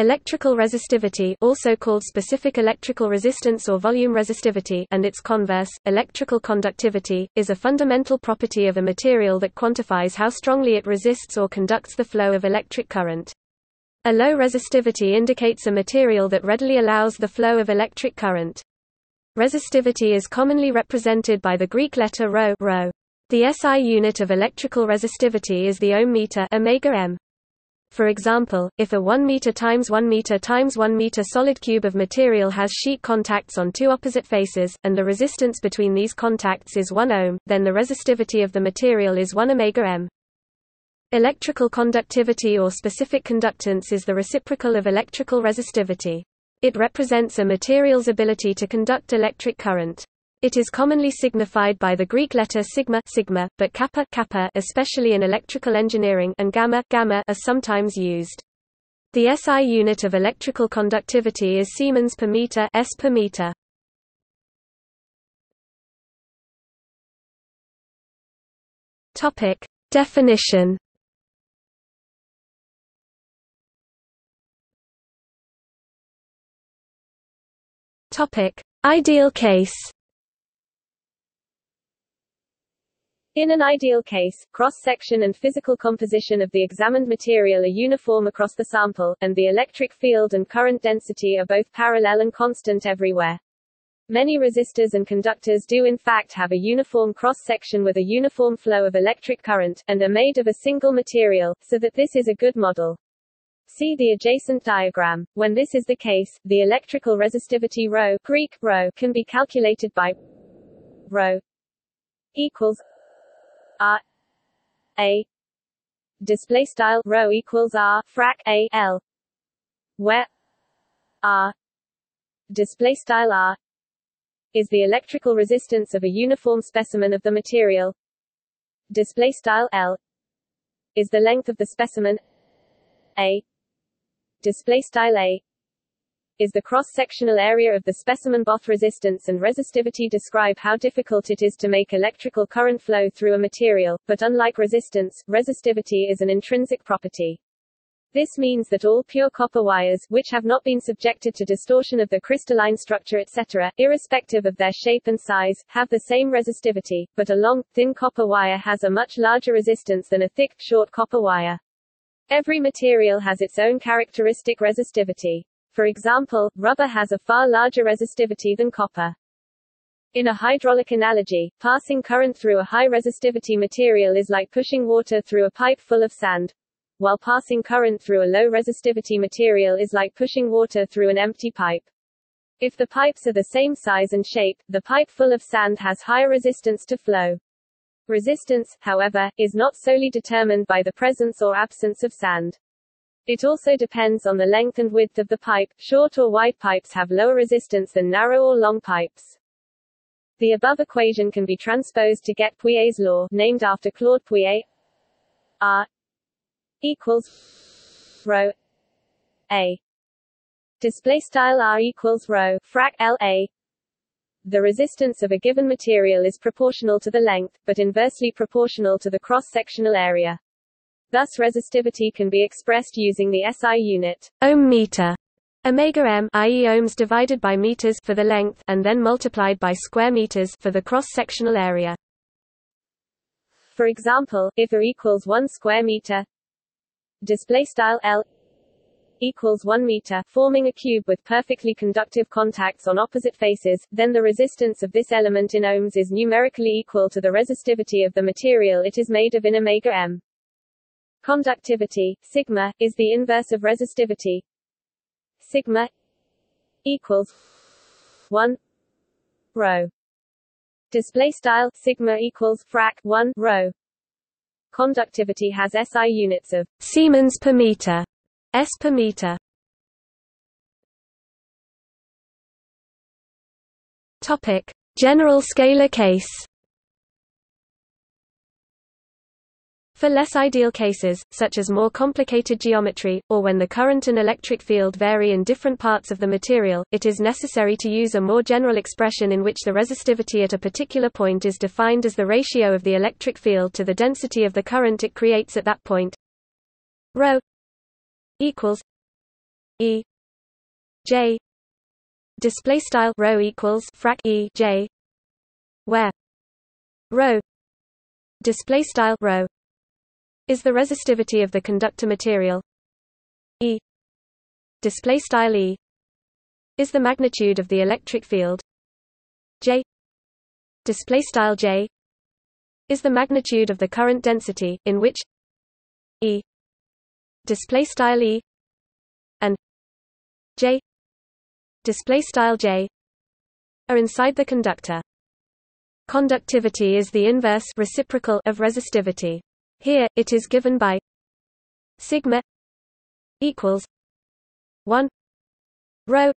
Electrical resistivity also called specific electrical resistance or volume resistivity and its converse, electrical conductivity, is a fundamental property of a material that quantifies how strongly it resists or conducts the flow of electric current. A low resistivity indicates a material that readily allows the flow of electric current. Resistivity is commonly represented by the Greek letter ρ. The SI unit of electrical resistivity is the ohm meter omega m. For example, if a 1 meter times 1 meter times 1 meter solid cube of material has sheet contacts on two opposite faces, and the resistance between these contacts is 1 ohm, then the resistivity of the material is 1 omega m. Electrical conductivity or specific conductance is the reciprocal of electrical resistivity. It represents a material's ability to conduct electric current. It is commonly signified by the Greek letter sigma, sigma but kappa, kappa especially in electrical engineering and gamma, gamma are sometimes used. The SI unit of electrical conductivity is Siemens per meter, S per meter. Topic: Definition. Topic: Ideal case. In an ideal case, cross-section and physical composition of the examined material are uniform across the sample, and the electric field and current density are both parallel and constant everywhere. Many resistors and conductors do in fact have a uniform cross-section with a uniform flow of electric current, and are made of a single material, so that this is a good model. See the adjacent diagram. When this is the case, the electrical resistivity ρ, Greek rho, can be calculated by ρ equals R A display style rho equals R frac A L where R display style R is the electrical resistance of a uniform specimen of the material. Display style L is the length of the specimen A. Display style A is the cross-sectional area of the specimen both resistance and resistivity describe how difficult it is to make electrical current flow through a material, but unlike resistance, resistivity is an intrinsic property. This means that all pure copper wires, which have not been subjected to distortion of the crystalline structure etc., irrespective of their shape and size, have the same resistivity, but a long, thin copper wire has a much larger resistance than a thick, short copper wire. Every material has its own characteristic resistivity. For example, rubber has a far larger resistivity than copper. In a hydraulic analogy, passing current through a high resistivity material is like pushing water through a pipe full of sand, while passing current through a low resistivity material is like pushing water through an empty pipe. If the pipes are the same size and shape, the pipe full of sand has higher resistance to flow. Resistance, however, is not solely determined by the presence or absence of sand. It also depends on the length and width of the pipe. Short or wide pipes have lower resistance than narrow or long pipes. The above equation can be transposed to get Pouillet's law, named after Claude Pouillet. R equals rho a display style R equals rho frac L A. The resistance of a given material is proportional to the length, but inversely proportional to the cross-sectional area. Thus resistivity can be expressed using the SI unit ohm meter omega m i.e. ohms divided by meters for the length and then multiplied by square meters for the cross-sectional area. For example, if A equals 1 square meter display style L equals 1 meter, forming a cube with perfectly conductive contacts on opposite faces, then the resistance of this element in ohms is numerically equal to the resistivity of the material it is made of in omega m. Conductivity, sigma, is the inverse of resistivity. Sigma equals 1 rho. Display style sigma equals frac 1 rho. Conductivity has SI units of Siemens per meter, S per meter. Topic: General scalar case. For less ideal cases, such as more complicated geometry, or when the current and electric field vary in different parts of the material, it is necessary to use a more general expression in which the resistivity at a particular point is defined as the ratio of the electric field to the density of the current it creates at that point. Rho equals E J display style rho equals frac E J where rho display style rho is the resistivity of the conductor material. E. Display style E. Is the magnitude of the electric field. J. Display style J. Is the magnitude of the current density in which E. Display style E. And J. Display style J. Are inside the conductor. Conductivity is the inverse reciprocal of resistivity. Here, it is given by sigma equals 1 rho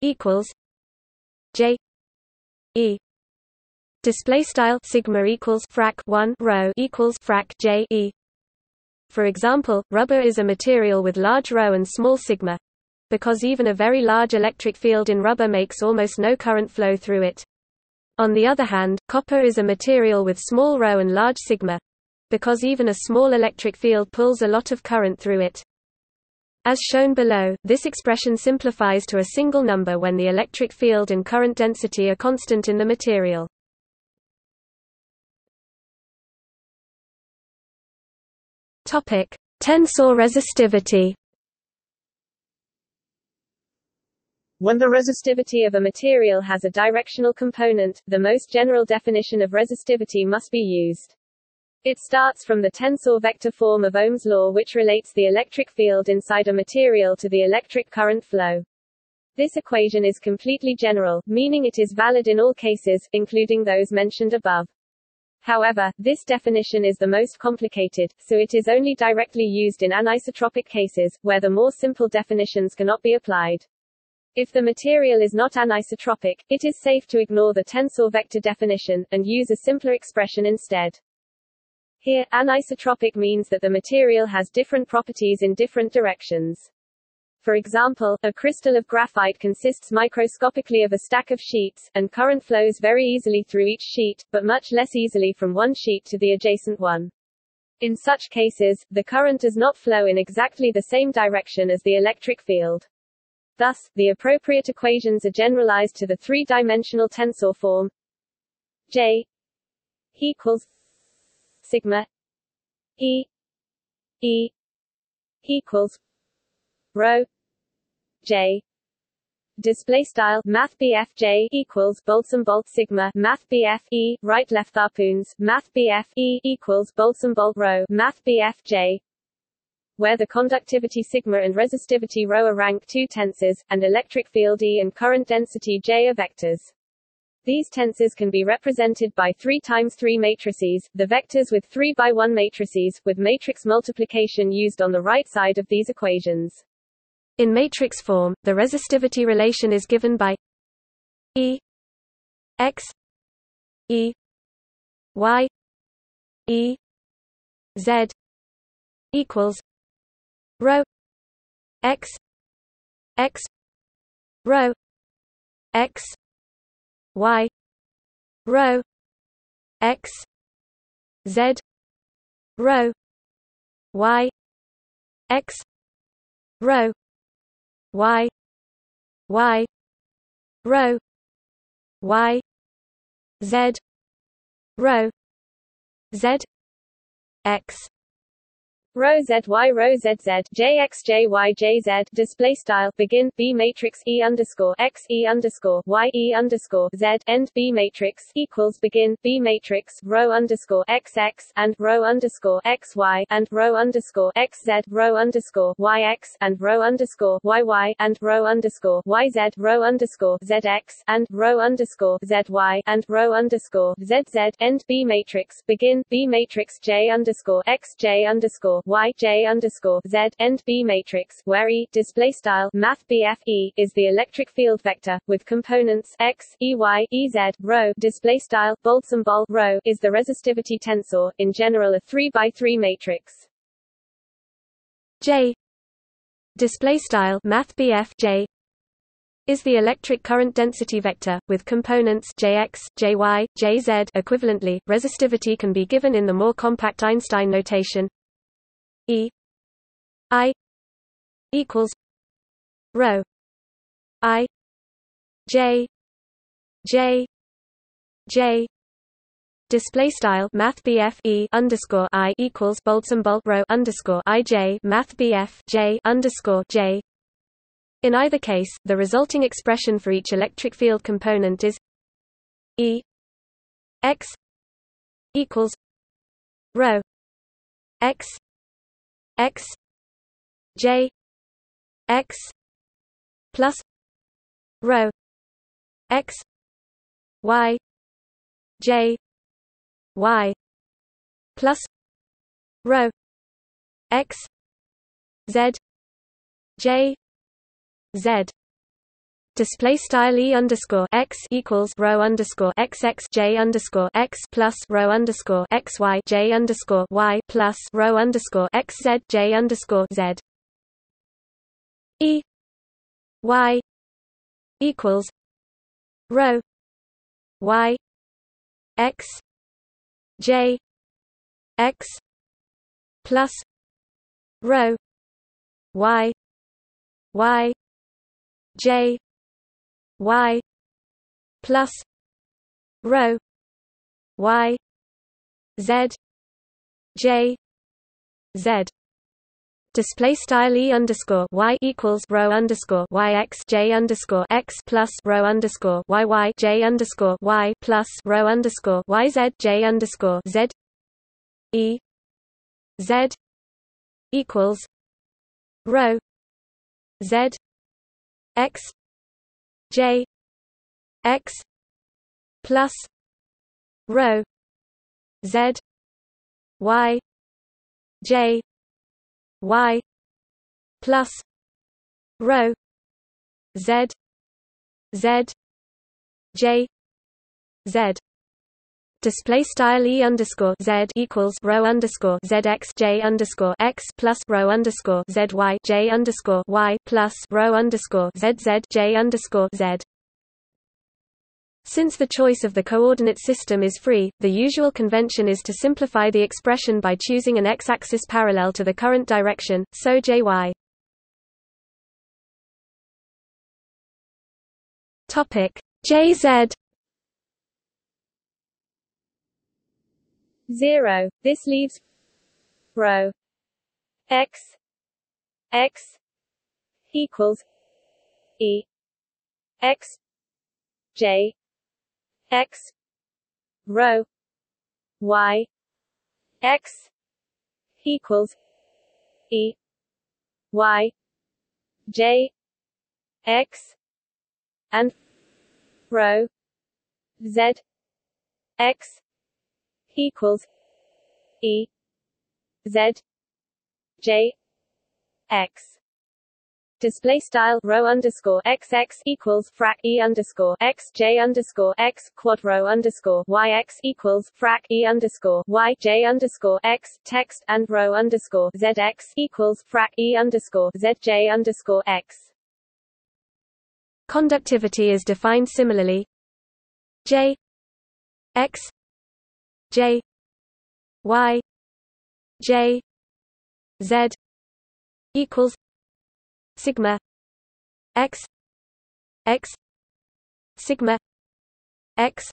equals j e. Display style sigma equals frac 1 rho equals frac j e. For example rubber is a material with large rho and small sigma because even a very large electric field in rubber makes almost no current flow through it. On the other hand, copper is a material with small rho and large sigma because even a small electric field pulls a lot of current through it. As shown below, this expression simplifies to a single number when the electric field and current density are constant in the material. Topic: Tensor resistivity. When the resistivity of a material has a directional component, the most general definition of resistivity must be used. It starts from the tensor vector form of Ohm's law which relates the electric field inside a material to the electric current flow. This equation is completely general, meaning it is valid in all cases, including those mentioned above. However, this definition is the most complicated, so it is only directly used in anisotropic cases, where the more simple definitions cannot be applied. If the material is not anisotropic, it is safe to ignore the tensor vector definition, and use a simpler expression instead. Here, anisotropic means that the material has different properties in different directions. For example, a crystal of graphite consists microscopically of a stack of sheets, and current flows very easily through each sheet, but much less easily from one sheet to the adjacent one. In such cases, the current does not flow in exactly the same direction as the electric field. Thus, the appropriate equations are generalized to the three-dimensional tensor form J equals sigma E E equals rho J display style math J equals bold symbol sigma math bf E right left harpoons math bf E equals bold symbol rho math J where the conductivity sigma and resistivity rho are rank 2 tensors, and electric field E and current density J are vectors. These tensors can be represented by 3 times 3 matrices, the vectors with 3 by 1 matrices, with matrix multiplication used on the right side of these equations. In matrix form, the resistivity relation is given by E x E y E z equals rho x x rho x y rho x z rho y x rho y y rho y z rho z x Rho z y rho z z j x j y j z display style begin b matrix e underscore x e underscore y e underscore z end b matrix equals begin b matrix rho underscore x x and rho underscore x y and rho underscore x z rho underscore y x and rho underscore y y and rho underscore y z rho underscore z x and rho underscore z y and rho underscore z z end b matrix begin b matrix j underscore x j underscore y j underscore z end b matrix where e display style math bf e is the electric field vector with components x e y e z rho display style bold symbol rho is the resistivity tensor in general a 3 by 3 matrix. J display style math bf j is the electric current density vector, with components Jx, Jy, Jz equivalently, resistivity can be given in the more compact Einstein notation E I equals rho i j j j. Display style math e underscore i equals bold symbol rho underscore i j math j underscore j. In either case the resulting expression for each electric field component is e x equals rho x x j x plus rho x y j y plus rho x z j z display style e underscore x equals rho underscore x x j underscore x plus rho underscore x y j underscore y plus rho underscore x z j underscore z. E y equals rho y x j x plus rho y y j y plus rho y z j z. Display style e underscore y equals rho underscore y x j underscore x plus rho underscore y y j underscore y plus rho underscore y z j underscore z. E z equals rho z x j x plus rho z y j y plus rho z z j z Display style e underscore z equals rho underscore z x j underscore x plus rho underscore z y j underscore y plus rho underscore z z j underscore z. Since the choice of the coordinate system is free, the usual convention is to simplify the expression by choosing an x-axis parallel to the current direction, so jy. Topic jz 0. This leaves rho x x equals e x j x rho y x equals e y j x and rho z x equals E Z J X Display style rho underscore x x equals frac e underscore x j underscore x quad rho underscore y x equals frac e underscore y j underscore x text and rho underscore z x equals frac e underscore z j underscore x. Conductivity is defined similarly. J x J Y J Z equals sigma X X sigma X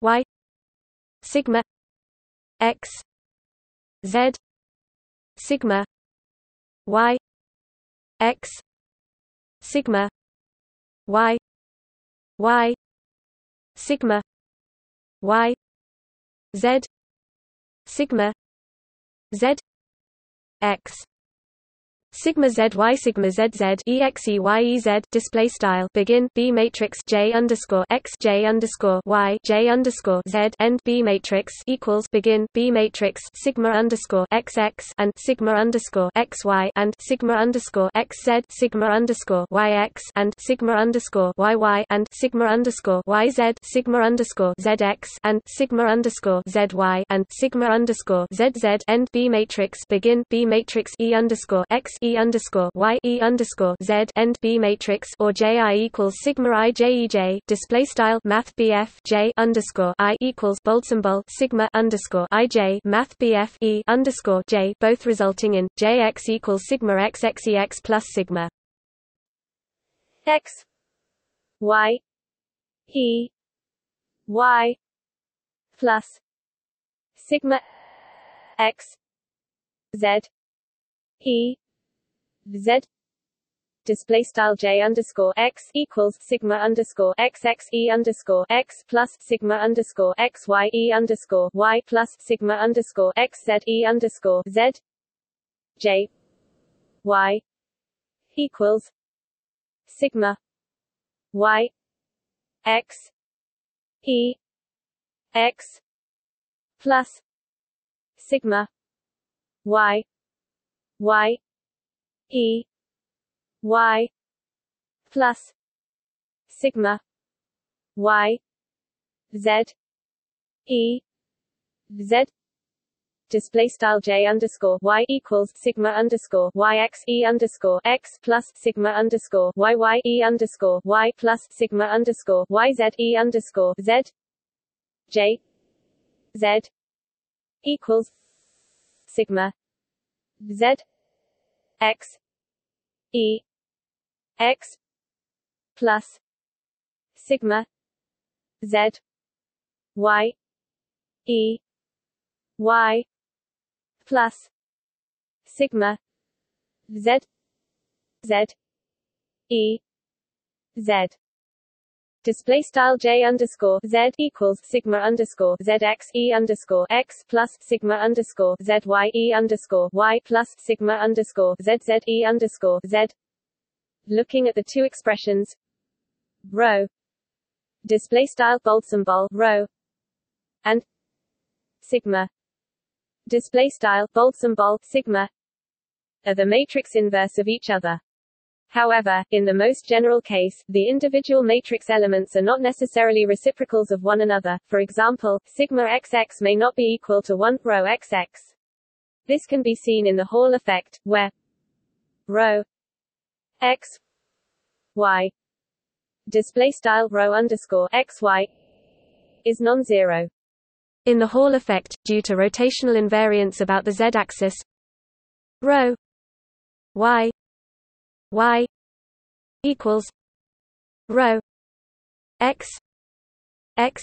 Y sigma X Z sigma Y X sigma Y Y sigma Y Z sigma Z X sigma z y sigma z z e x e y e z display style begin b matrix j underscore x j underscore y j underscore z end b matrix equals begin b matrix sigma underscore x x and sigma underscore x y and sigma underscore x z sigma underscore y x and sigma underscore y y and sigma underscore y z sigma underscore z x and sigma underscore z y and sigma underscore z z end b matrix begin b matrix e underscore x e underscore y e underscore z end b matrix or j i equals sigma i j e j display style math bf j underscore i equals bold symbol sigma underscore i j math bf e underscore j both resulting in j x equals sigma x x e x plus sigma. X y e y plus sigma x z e z. Display style j underscore x equals sigma underscore x x e underscore x plus sigma underscore x y e underscore y plus sigma underscore x z e underscore z. J y equals sigma y x e x plus sigma y y e y plus sigma y z e z. Display style j underscore y equals sigma underscore y x e underscore x plus sigma underscore y y e underscore y plus sigma underscore y z e underscore z. J z equals sigma z x e x plus sigma z y e y plus sigma z z e z display style j underscore z equals sigma underscore z x e underscore x plus sigma underscore z y e underscore y plus sigma underscore z z e underscore z Looking at the two expressions rho display style bold symbol rho and sigma display style bold symbol sigma are the matrix inverse of each other. However, in the most general case, the individual matrix elements are not necessarily reciprocals of one another. For example, sigma xx may not be equal to 1 rho xx. This can be seen in the Hall effect, where rho x y display style rho underscore x y is non-zero. In the Hall effect, due to rotational invariance about the z-axis, rho y y equals rho x x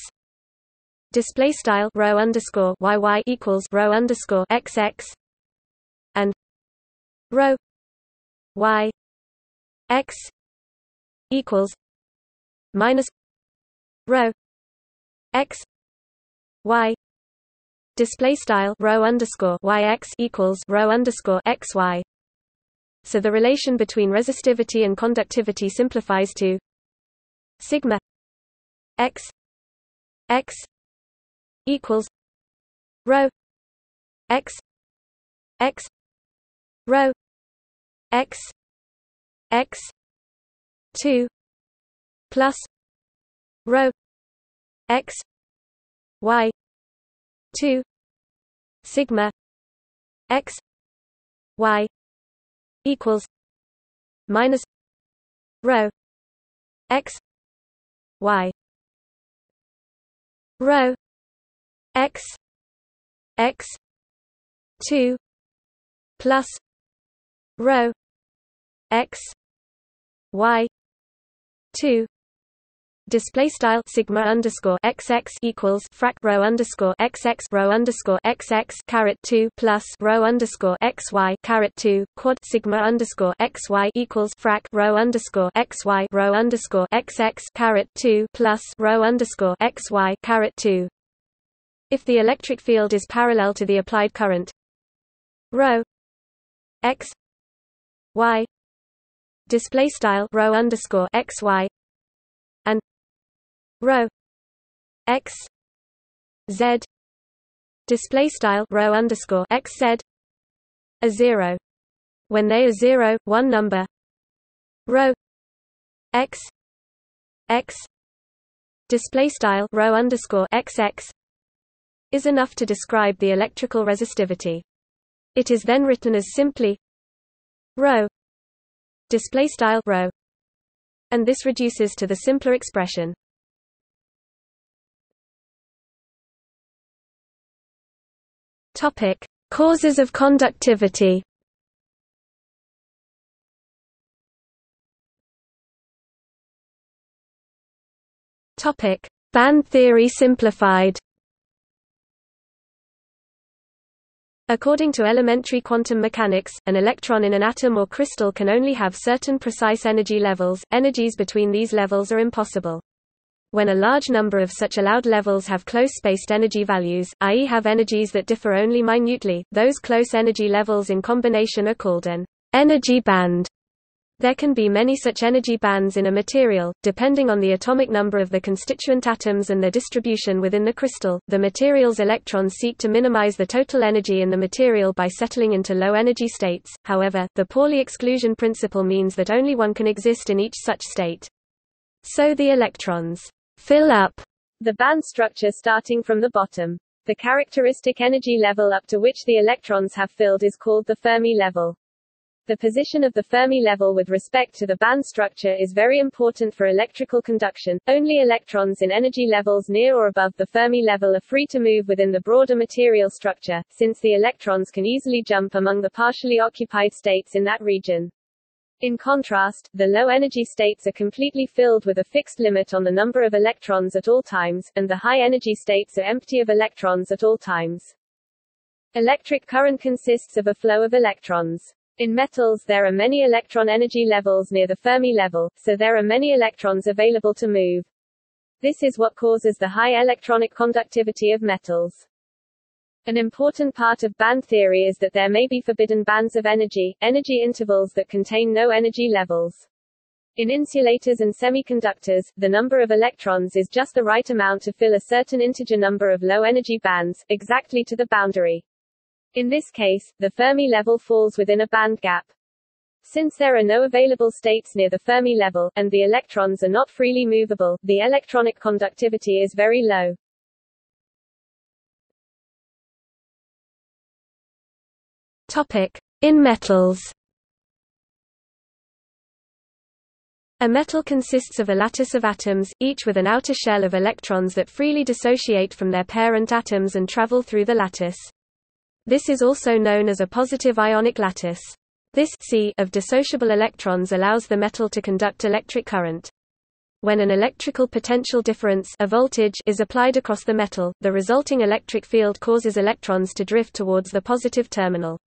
display style rho underscore y y equals rho underscore x x and rho y x equals minus rho x y display style rho underscore y x equals rho underscore x y. So the relation between resistivity and conductivity simplifies to sigma x x equals rho x x rho x x 2 plus rho x y 2 sigma x y equals minus rho x y. Rho x x 2 plus rho x y 2 display style sigma underscore xx equals frac rho underscore xx rho underscore xx caret 2 plus rho underscore xy caret 2 quad sigma underscore xy equals frac rho underscore xy rho underscore xx caret 2 plus rho underscore xy caret 2 if the electric field is parallel to the applied current rho x y display style rho underscore x y rho x. Z. Display style. Rho underscore. X z. A zero. When they are zero one number. Rho x. X. Display style. Rho underscore. Xx is enough to describe the electrical resistivity. It is then written as simply rho display style. Rho and this reduces to the simpler expression topic causes of conductivity Topic: Band theory simplified. According to elementary quantum mechanics, an electron in an atom or crystal can only have certain precise energy levels, energies between these levels are impossible. When a large number of such allowed levels have close-spaced energy values, i.e. have energies that differ only minutely, those close energy levels in combination are called an energy band. There can be many such energy bands in a material, depending on the atomic number of the constituent atoms and their distribution within the crystal. The material's electrons seek to minimize the total energy in the material by settling into low energy states, however, the Pauli exclusion principle means that only one can exist in each such state. So the electrons fill up the band structure starting from the bottom. The characteristic energy level up to which the electrons have filled is called the Fermi level. The position of the Fermi level with respect to the band structure is very important for electrical conduction. Only electrons in energy levels near or above the Fermi level are free to move within the broader material structure, since the electrons can easily jump among the partially occupied states in that region. In contrast, the low-energy states are completely filled with a fixed limit on the number of electrons at all times, and the high-energy states are empty of electrons at all times. Electric current consists of a flow of electrons. In metals there are many electron energy levels near the Fermi level, so there are many electrons available to move. This is what causes the high electronic conductivity of metals. An important part of band theory is that there may be forbidden bands of energy, energy intervals that contain no energy levels. In insulators and semiconductors, the number of electrons is just the right amount to fill a certain integer number of low-energy bands, exactly to the boundary. In this case, the Fermi level falls within a band gap. Since there are no available states near the Fermi level, and the electrons are not freely movable, the electronic conductivity is very low. In metals A metal consists of a lattice of atoms, each with an outer shell of electrons that freely dissociate from their parent atoms and travel through the lattice. This is also known as a positive ionic lattice. This sea of dissociable electrons allows the metal to conduct electric current. When an electrical potential difference a voltage is applied across the metal, the resulting electric field causes electrons to drift towards the positive terminal.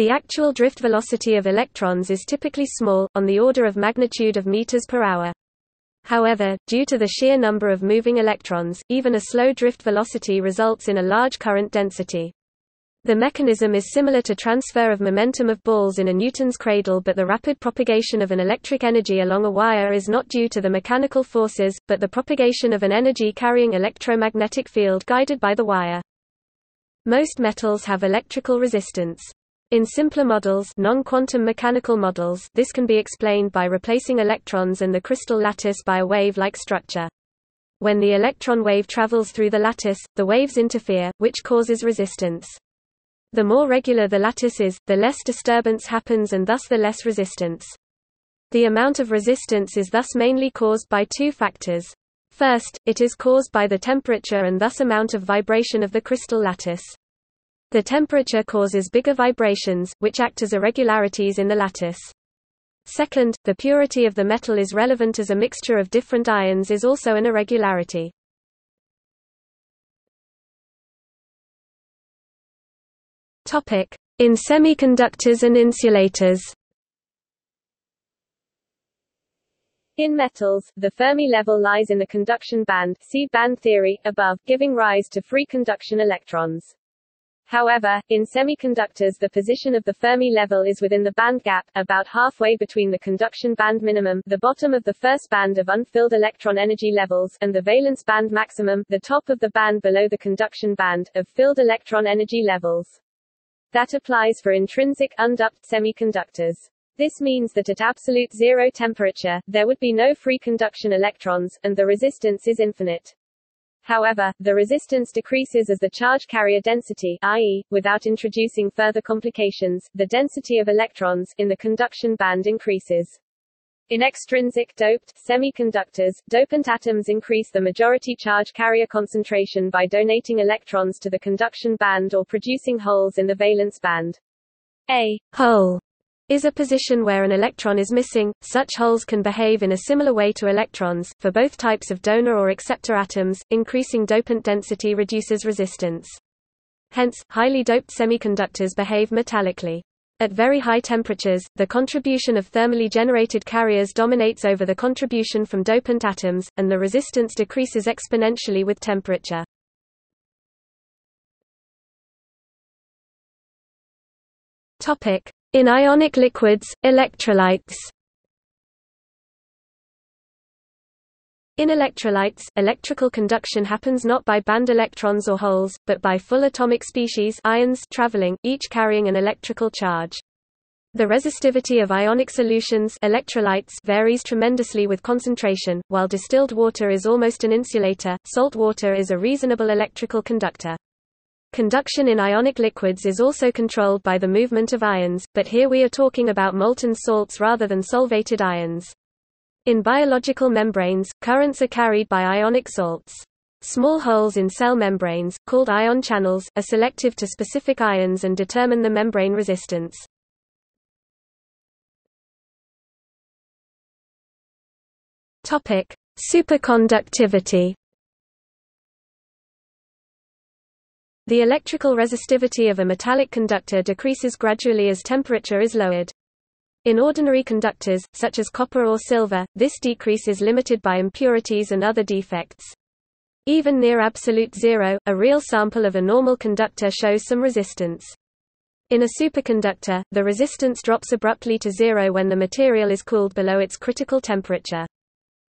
The actual drift velocity of electrons is typically small, on the order of magnitude of meters per hour. However, due to the sheer number of moving electrons, even a slow drift velocity results in a large current density. The mechanism is similar to transfer of momentum of balls in a Newton's cradle but the rapid propagation of an electric energy along a wire is not due to the mechanical forces, but the propagation of an energy-carrying electromagnetic field guided by the wire. Most metals have electrical resistance. In simpler models non-quantum mechanical models this can be explained by replacing electrons and the crystal lattice by a wave-like structure. When the electron wave travels through the lattice, the waves interfere, which causes resistance. The more regular the lattice is, the less disturbance happens and thus the less resistance. The amount of resistance is thus mainly caused by two factors. First, it is caused by the temperature and thus amount of vibration of the crystal lattice. The temperature causes bigger vibrations, which act as irregularities in the lattice. Second, the purity of the metal is relevant as a mixture of different ions is also an irregularity. In semiconductors and insulators. In metals, the Fermi level lies in the conduction band see band theory, above, giving rise to free conduction electrons. However, in semiconductors the position of the Fermi level is within the band gap, about halfway between the conduction band minimum the bottom of the first band of unfilled electron energy levels and the valence band maximum the top of the band below the conduction band, of filled electron energy levels. That applies for intrinsic, undoped semiconductors. This means that at absolute zero temperature, there would be no free conduction electrons, and the resistance is infinite. However, the resistance decreases as the charge carrier density i.e., without introducing further complications, the density of electrons in the conduction band increases. In extrinsic doped semiconductors, dopant atoms increase the majority charge carrier concentration by donating electrons to the conduction band or producing holes in the valence band. A hole is a position where an electron is missing. Such holes can behave in a similar way to electrons. For both types of donor or acceptor atoms, increasing dopant density reduces resistance. Hence, highly doped semiconductors behave metallically. At very high temperatures, the contribution of thermally generated carriers dominates over the contribution from dopant atoms, and the resistance decreases exponentially with temperature. Topic: in ionic liquids, electrolytes In electrolytes, electrical conduction happens not by band electrons or holes, but by full atomic species ions traveling, each carrying an electrical charge. The resistivity of ionic solutions electrolytes varies tremendously with concentration, while distilled water is almost an insulator, salt water is a reasonable electrical conductor. Conduction in ionic liquids is also controlled by the movement of ions, but here we are talking about molten salts rather than solvated ions. In biological membranes, currents are carried by ionic salts. Small holes in cell membranes, called ion channels, are selective to specific ions and determine the membrane resistance. Superconductivity The electrical resistivity of a metallic conductor decreases gradually as temperature is lowered. In ordinary conductors, such as copper or silver, this decrease is limited by impurities and other defects. Even near absolute zero, a real sample of a normal conductor shows some resistance. In a superconductor, the resistance drops abruptly to zero when the material is cooled below its critical temperature.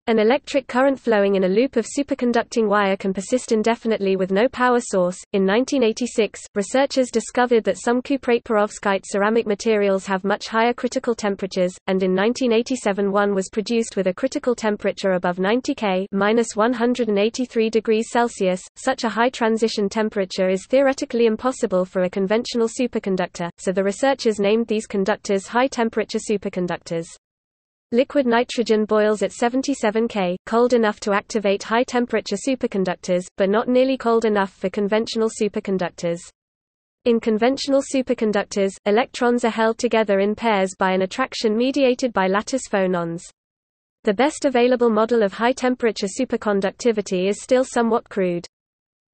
An electric current flowing in a loop of superconducting wire can persist indefinitely with no power source. In 1986, researchers discovered that some cuprate perovskite ceramic materials have much higher critical temperatures, and in 1987 one was produced with a critical temperature above 90 K (-183 degrees Celsius). Such a high transition temperature is theoretically impossible for a conventional superconductor, so the researchers named these conductors high-temperature superconductors. Liquid nitrogen boils at 77 K, cold enough to activate high-temperature superconductors, but not nearly cold enough for conventional superconductors. In conventional superconductors, electrons are held together in pairs by an attraction mediated by lattice phonons. The best available model of high-temperature superconductivity is still somewhat crude.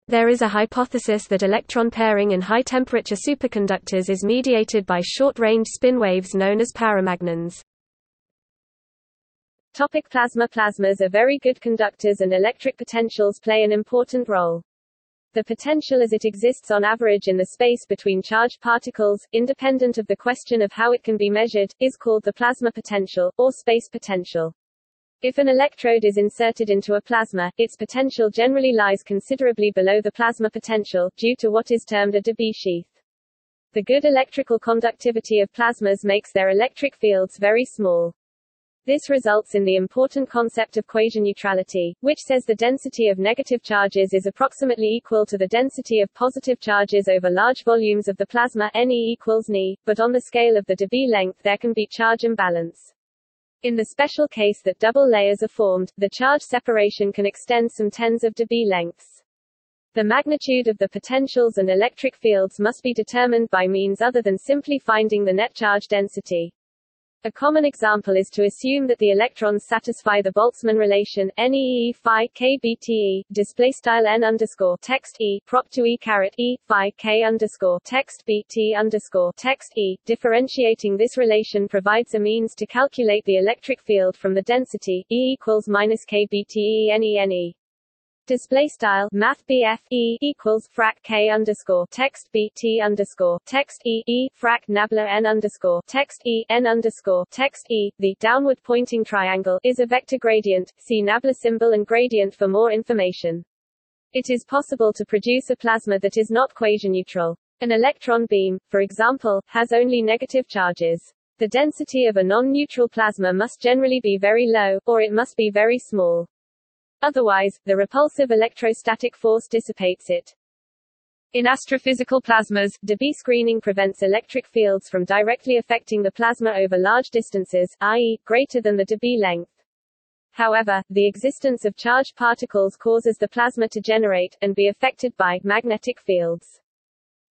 There is a hypothesis that electron pairing in high-temperature superconductors is mediated by short-range spin waves known as paramagnons. Topic plasma Plasmas are very good conductors and electric potentials play an important role. The potential as it exists on average in the space between charged particles, independent of the question of how it can be measured, is called the plasma potential, or space potential. If an electrode is inserted into a plasma, its potential generally lies considerably below the plasma potential, due to what is termed a Debye sheath. The good electrical conductivity of plasmas makes their electric fields very small. This results in the important concept of quasi-neutrality, which says the density of negative charges is approximately equal to the density of positive charges over large volumes of the plasma Ne equals Ni, but on the scale of the Debye length there can be charge imbalance. In the special case that double layers are formed, the charge separation can extend some tens of Debye lengths. The magnitude of the potentials and electric fields must be determined by means other than simply finding the net charge density. A common example is to assume that the electrons satisfy the Boltzmann relation NEE phi k BTE display style n underscore text e prop to e caret e phi k underscore text BT underscore text e. Differentiating this relation provides a means to calculate the electric field from the density E equals minus k BTE NE NE. Display style Math BF E equals frac K underscore text B T underscore text E E frac Nabla N underscore text E N underscore text E. The downward pointing triangle is a vector gradient. See Nabla symbol and gradient for more information. It is possible to produce a plasma that is not quasi-neutral. An electron beam, for example, has only negative charges. The density of a non-neutral plasma must generally be very low, or it must be very small. Otherwise, the repulsive electrostatic force dissipates it. In astrophysical plasmas, Debye screening prevents electric fields from directly affecting the plasma over large distances, i.e., greater than the Debye length. However, the existence of charged particles causes the plasma to generate, and be affected by, magnetic fields.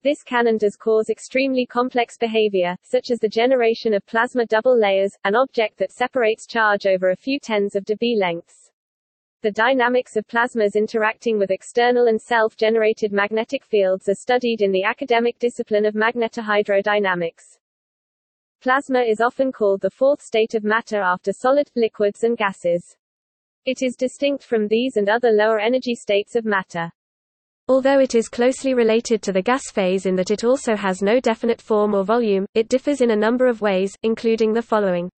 This can and does cause extremely complex behavior, such as the generation of plasma double layers, an object that separates charge over a few tens of Debye lengths. The dynamics of plasmas interacting with external and self-generated magnetic fields are studied in the academic discipline of magnetohydrodynamics. Plasma is often called the fourth state of matter after solid, liquids and gases. It is distinct from these and other lower energy states of matter. Although it is closely related to the gas phase in that it also has no definite form or volume, it differs in a number of ways, including the following.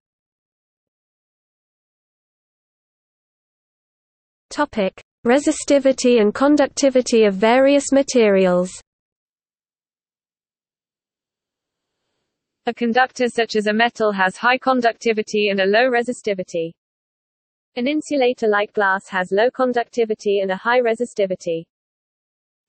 Topic: Resistivity and conductivity of various materials. A conductor such as a metal has high conductivity and a low resistivity. An insulator like glass has low conductivity and a high resistivity.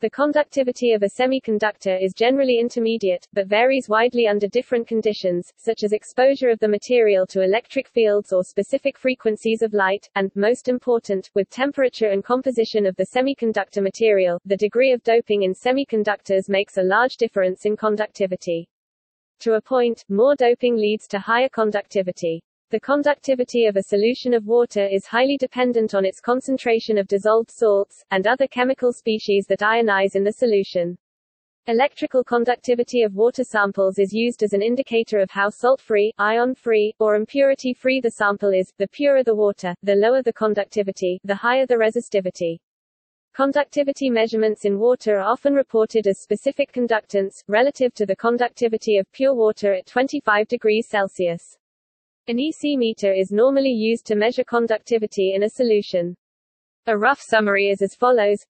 The conductivity of a semiconductor is generally intermediate, but varies widely under different conditions, such as exposure of the material to electric fields or specific frequencies of light, and, most important, with temperature and composition of the semiconductor material. The degree of doping in semiconductors makes a large difference in conductivity. To a point, more doping leads to higher conductivity. The conductivity of a solution of water is highly dependent on its concentration of dissolved salts, and other chemical species that ionize in the solution. Electrical conductivity of water samples is used as an indicator of how salt-free, ion-free, or impurity-free the sample is. The purer the water, the lower the conductivity, the higher the resistivity. Conductivity measurements in water are often reported as specific conductance, relative to the conductivity of pure water at 25 degrees Celsius. An EC meter is normally used to measure conductivity in a solution. A rough summary is as follows.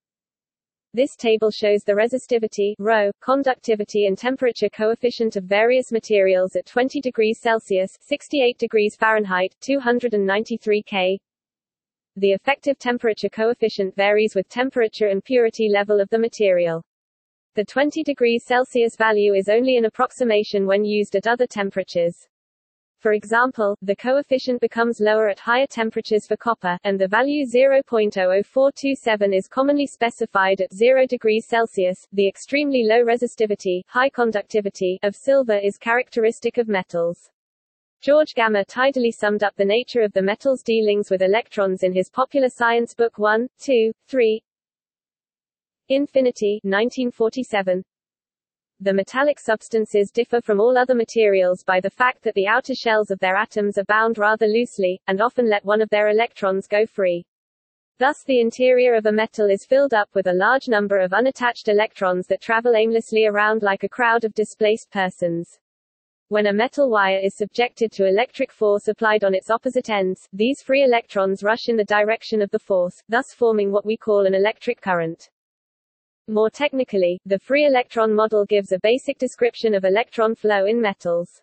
This table shows the resistivity rho, conductivity and temperature coefficient of various materials at 20 degrees Celsius 68 degrees Fahrenheit, 293 K. The effective temperature coefficient varies with temperature and purity level of the material. The 20 degrees Celsius value is only an approximation when used at other temperatures. For example, the coefficient becomes lower at higher temperatures for copper, and the value 0.00427 is commonly specified at 0 degrees Celsius. The extremely low resistivity, high conductivity of silver is characteristic of metals. George Gamow tidily summed up the nature of the metal's dealings with electrons in his popular science book 1, 2, 3, Infinity 1947 the metallic substances differ from all other materials by the fact that the outer shells of their atoms are bound rather loosely, and often let one of their electrons go free. Thus the interior of a metal is filled up with a large number of unattached electrons that travel aimlessly around like a crowd of displaced persons. When a metal wire is subjected to electric force applied on its opposite ends, these free electrons rush in the direction of the force, thus forming what we call an electric current. More technically, the free electron model gives a basic description of electron flow in metals.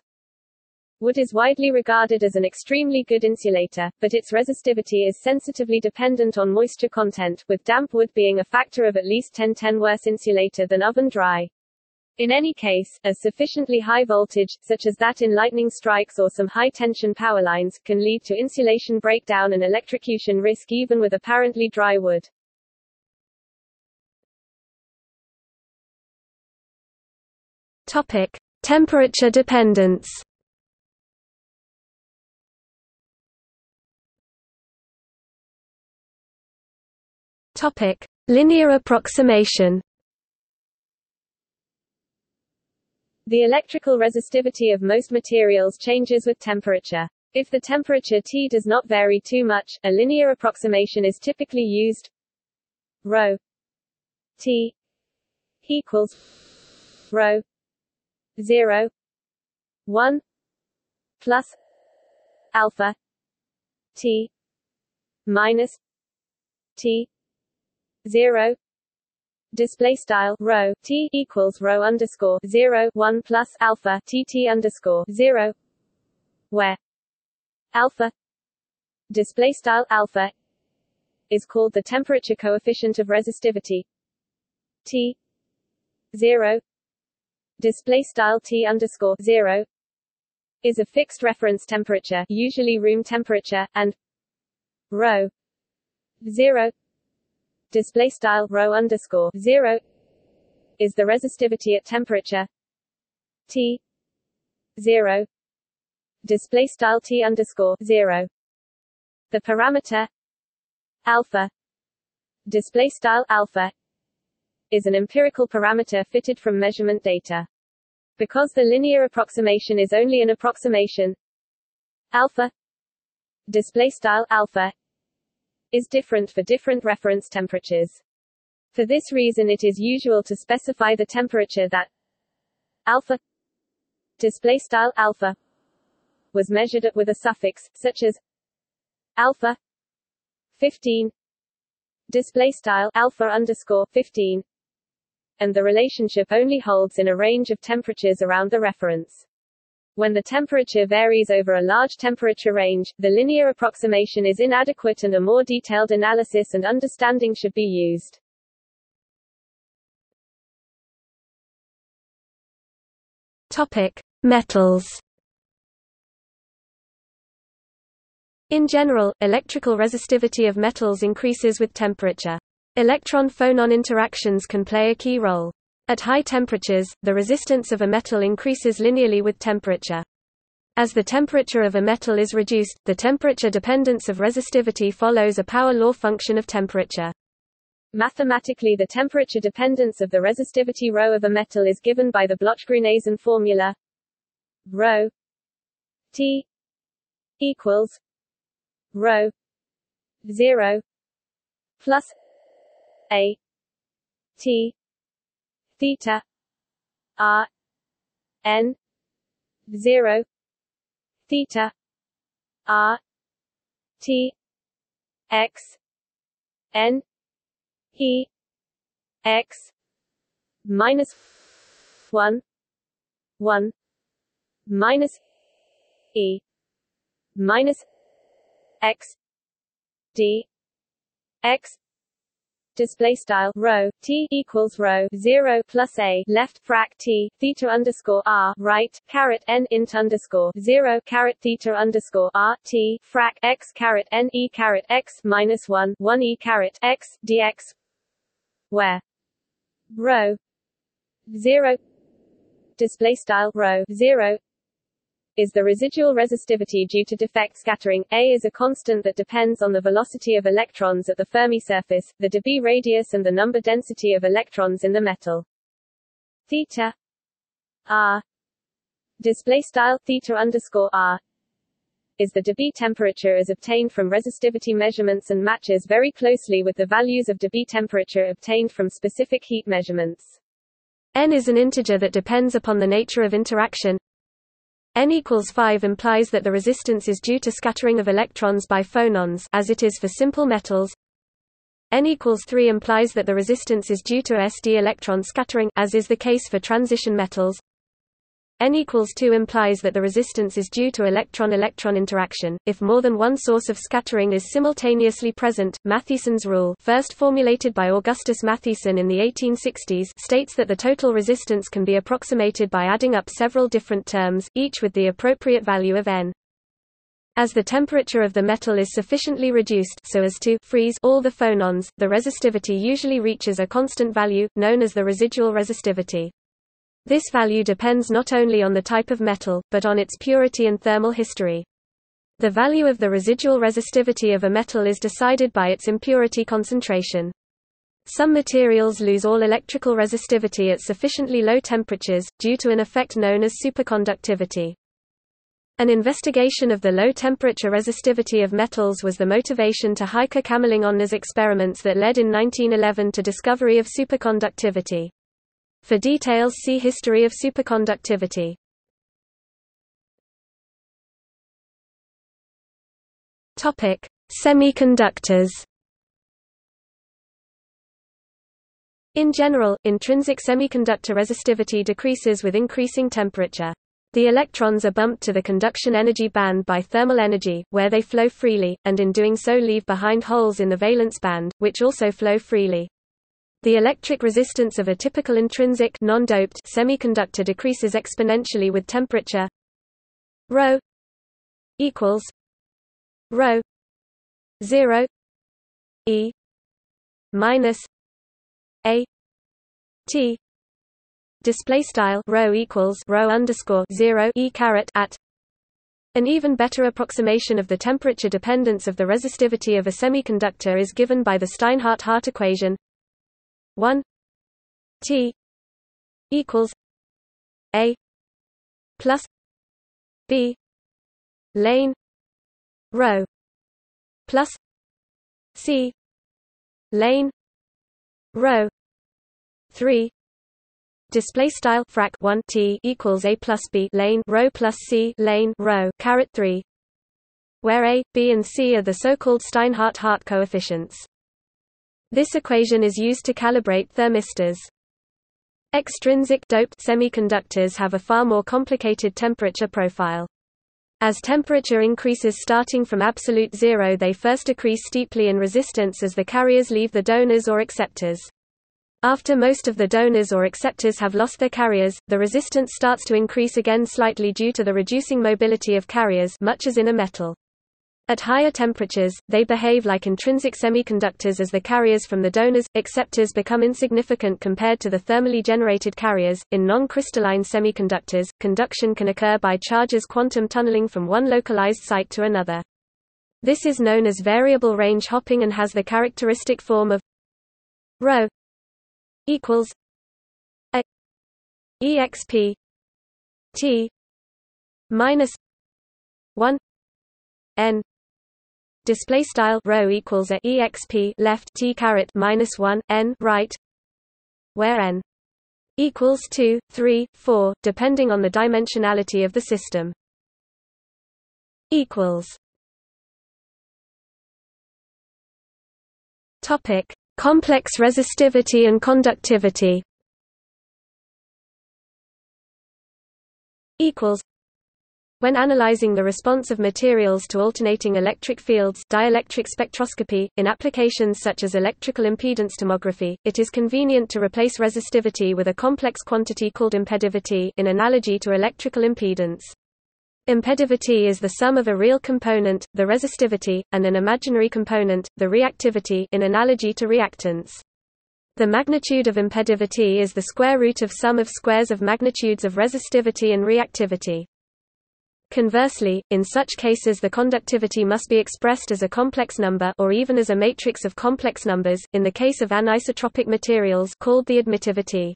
Wood is widely regarded as an extremely good insulator, but its resistivity is sensitively dependent on moisture content, with damp wood being a factor of at least 10 10 worse insulator than oven dry. In any case, a sufficiently high voltage, such as that in lightning strikes or some high-tension power lines, can lead to insulation breakdown and electrocution risk even with apparently dry wood. Topic: Temperature dependence. Topic: Linear approximation. The electrical resistivity of most materials changes with temperature. If the temperature T does not vary too much, a linear approximation is typically used. Rho T equals rho 0 1 plus alpha t minus t 0 display style rho t equals rho underscore 0 1 plus alpha t t underscore 0 where alpha display style alpha is called the temperature coefficient of resistivity t 0 display style T underscore zero is a fixed reference temperature, usually room temperature, and rho zero display style rho underscore zero is the resistivity at temperature T zero display style T underscore zero. The parameter alpha display style alpha is an empirical parameter fitted from measurement data. Because the linear approximation is only an approximation, alpha display style alpha is different for different reference temperatures. For this reason it is usual to specify the temperature that alpha display style alpha was measured at with a suffix such as alpha 15 display style alpha underscore 15 and the relationship only holds in a range of temperatures around the reference. When the temperature varies over a large temperature range, the linear approximation is inadequate and a more detailed analysis and understanding should be used. Topic: Metals. In general, electrical resistivity of metals increases with temperature. Electron-phonon interactions can play a key role. At high temperatures, the resistance of a metal increases linearly with temperature. As the temperature of a metal is reduced, the temperature dependence of resistivity follows a power law function of temperature. Mathematically the temperature dependence of the resistivity ρ of a metal is given by the Bloch-Gruneisen formula ρ T equals ρ 0 plus a t theta r n 0 theta r t x n e x minus 1 1 minus e minus x d x display style rho t equals rho 0 plus a left frac t theta underscore r right caret n int underscore 0 caret theta underscore r t frac x caret n e caret x minus 1 1 e caret x dx where rho 0 display style rho 0 is the residual resistivity due to defect scattering. A is a constant that depends on the velocity of electrons at the Fermi surface, the Debye radius and the number density of electrons in the metal. Theta R display style theta underscore R is the Debye temperature as obtained from resistivity measurements and matches very closely with the values of Debye temperature obtained from specific heat measurements. N is an integer that depends upon the nature of interaction, n equals 5 implies that the resistance is due to scattering of electrons by phonons as it is for simple metals. n equals 3 implies that the resistance is due to SD electron scattering as is the case for transition metals n equals 2 implies that the resistance is due to electron-electron interaction, if more than one source of scattering is simultaneously present. Matthiessen's rule first formulated by Augustus Matthiessen in the 1860s states that the total resistance can be approximated by adding up several different terms, each with the appropriate value of n. As the temperature of the metal is sufficiently reduced so as to freeze all the phonons, the resistivity usually reaches a constant value, known as the residual resistivity. This value depends not only on the type of metal, but on its purity and thermal history. The value of the residual resistivity of a metal is decided by its impurity concentration. Some materials lose all electrical resistivity at sufficiently low temperatures, due to an effect known as superconductivity. An investigation of the low-temperature resistivity of metals was the motivation to Heike Kamerlingh-Onnes experiments that led in 1911 to discovery of superconductivity. For details see History of superconductivity. Topic: Semiconductors. In general, intrinsic semiconductor resistivity decreases with increasing temperature. The electrons are bumped to the conduction energy band by thermal energy, where they flow freely, and in doing so leave behind holes in the valence band, which also flow freely. The electric resistance of a typical intrinsic non-doped semiconductor decreases exponentially with temperature. Rho equals rho 0 e minus a t display style rho equals rho underscore 0 e caret at an even better approximation of the temperature dependence of the resistivity of a semiconductor is given by the Steinhart-Hart equation 1 T equals A plus B lane rho plus C lane rho 3 display style frac 1 t equals a plus b lane rho plus c lane rho caret 3 where a b and c are the so-called Steinhart-Hart coefficients this equation is used to calibrate thermistors extrinsic doped semiconductors have a far more complicated temperature profile as temperature increases starting from absolute zero they first decrease steeply in resistance as the carriers leave the donors or acceptors. After most of the donors or acceptors have lost their carriers, the resistance starts to increase again slightly due to the reducing mobility of carriers much as in a metal. At higher temperatures, they behave like intrinsic semiconductors as the carriers from the donors, acceptors become insignificant compared to the thermally generated carriers. In non-crystalline semiconductors, conduction can occur by charges quantum tunneling from one localized site to another. This is known as variable range hopping and has the characteristic form of ρ equals a exp t minus 1 n display style rho equals a exp left t caret minus 1 n right. Where n equals 2 3 4 depending on the dimensionality of the system. Equals. Topic. Complex resistivity and conductivity. Equals when analyzing the response of materials to alternating electric fields dielectric spectroscopy, in applications such as electrical impedance tomography, it is convenient to replace resistivity with a complex quantity called impedivity in analogy to electrical impedance. Impedivity is the sum of a real component, the resistivity, and an imaginary component, the reactivity in analogy to reactance. The magnitude of impedivity is the square root of sum of squares of magnitudes of resistivity and reactivity. Conversely, in such cases the conductivity must be expressed as a complex number or even as a matrix of complex numbers, in the case of anisotropic materials called the admittivity.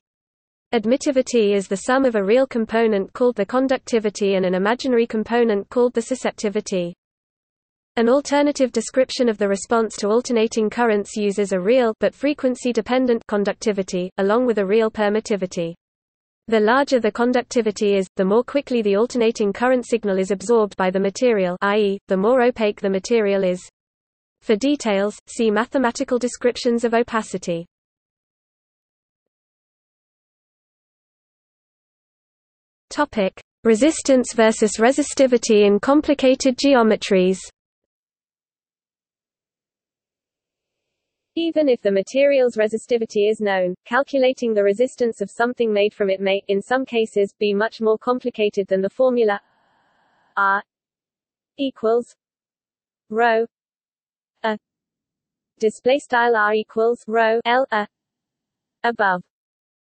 Admittivity is the sum of a real component called the conductivity and an imaginary component called the susceptivity. An alternative description of the response to alternating currents uses a real but frequency-dependent conductivity, along with a real permittivity. The larger the conductivity is, the more quickly the alternating current signal is absorbed by the material i.e., the more opaque the material is. For details, see mathematical descriptions of opacity. Resistance versus resistivity in complicated geometries. Even if the material's resistivity is known, calculating the resistance of something made from it may, in some cases, be much more complicated than the formula R equals rho a display style R equals rho L a above.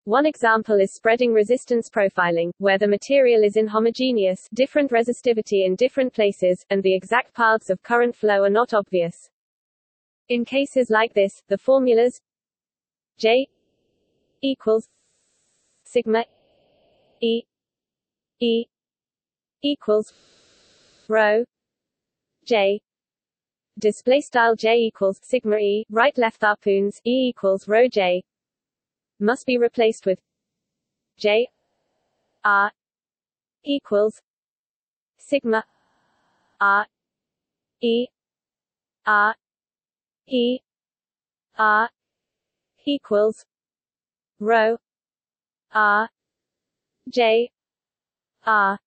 One example is spreading resistance profiling, where the material is inhomogeneous different resistivity in different places, and the exact paths of current flow are not obvious. In cases like this, the formulas J equals sigma E E equals rho J. Display style J equals sigma E right left harpoons E equals rho J. Must be replaced with J R equals sigma R E R E R equals rho R J R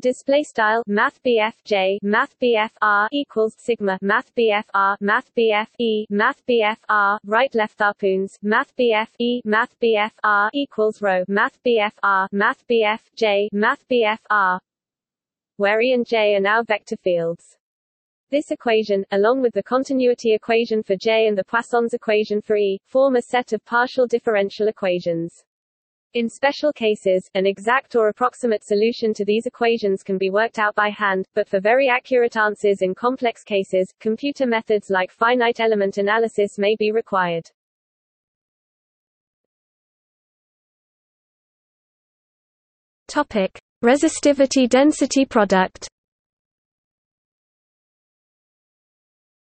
Display style Math J Math R equals Sigma Math R Math E Math R right left harpoons Math E Math R equals rho Math R Math J Math R where E and J are now vector fields. This equation, along with the continuity equation for J and the Poisson's equation for E, form a set of partial differential equations. In special cases, an exact or approximate solution to these equations can be worked out by hand, but for very accurate answers in complex cases, computer methods like finite element analysis may be required. Topic: Resistivity density product.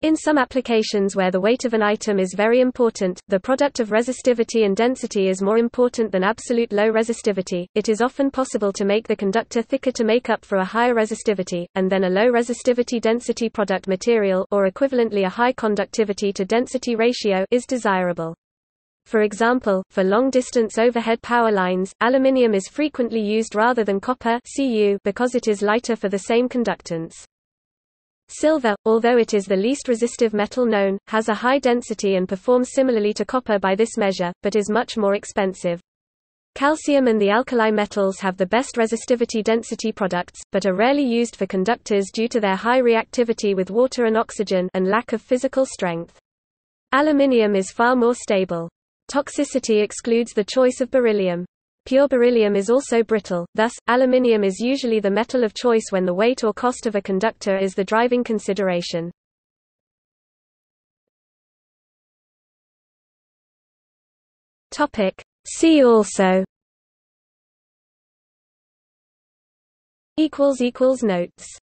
In some applications where the weight of an item is very important, the product of resistivity and density is more important than absolute low resistivity. It is often possible to make the conductor thicker to make up for a higher resistivity, and then a low resistivity density product material or equivalently a high conductivity to density ratio is desirable. For example, for long-distance overhead power lines, aluminium is frequently used rather than copper because it is lighter for the same conductance. Silver, although it is the least resistive metal known, has a high density and performs similarly to copper by this measure, but is much more expensive. Calcium and the alkali metals have the best resistivity density products, but are rarely used for conductors due to their high reactivity with water and oxygen and lack of physical strength. Aluminium is far more stable. Toxicity excludes the choice of beryllium. Pure beryllium is also brittle, thus, aluminium is usually the metal of choice when the weight or cost of a conductor is the driving consideration. See also. Notes